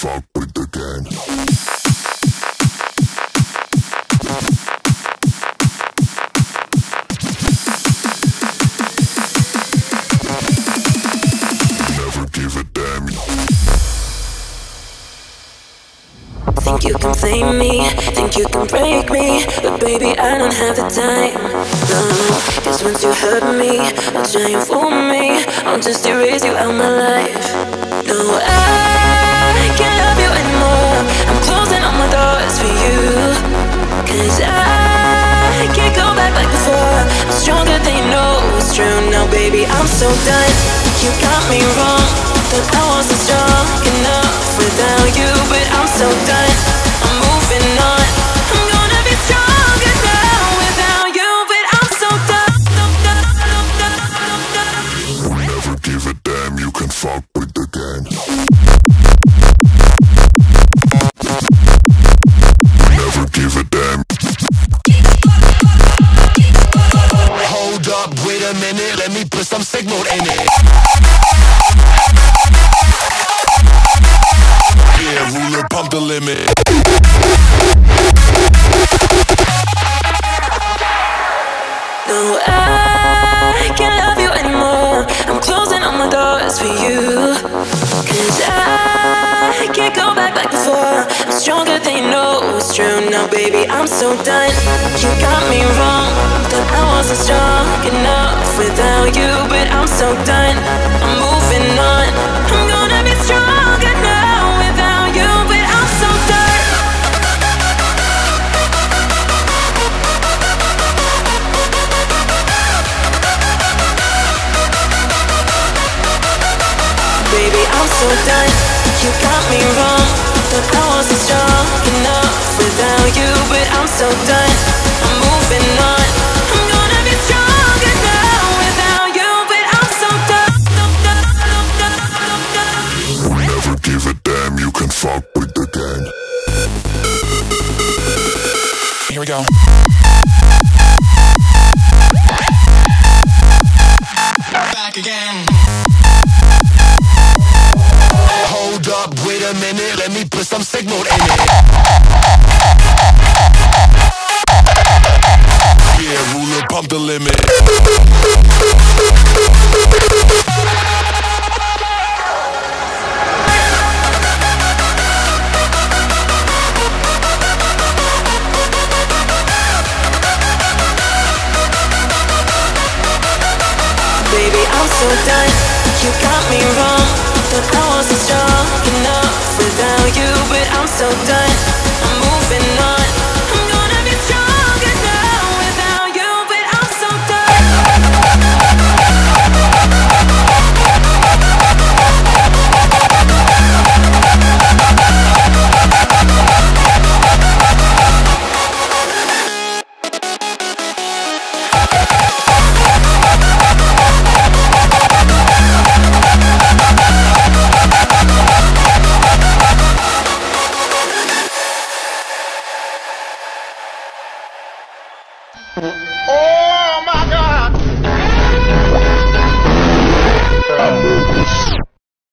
fuck with the. Think you can me, think you can break me But baby, I don't have the time. No, cause once you hurt me, try and fool me. I'll just erase you out my life. No, I You got me wrong. Thought I wasn't strong enough without you, but I'm so done. I'm moving on. I'm gonna be stronger now without you, but I'm so done. Give a damn, you can fuck with the gang. Some signal in it. Yeah, Rooler, pump the limit. Baby, I'm so done. You got me wrong. Thought I wasn't strong enough without you, but I'm so done. I'm moving on. I'm gonna be stronger now without you, but I'm so done. Baby, I'm so done. You got me wrong. So done. I'm moving on. I'm gonna be stronger now without you, but I'm so done. Never give a damn, you can fuck with the gang. Here we go. A minute, let me put some signal in it. Yeah, Rooler, pump the limit. Baby, I'm so done. You got me wrong. Thought I wasn't strong so done. Oh my God!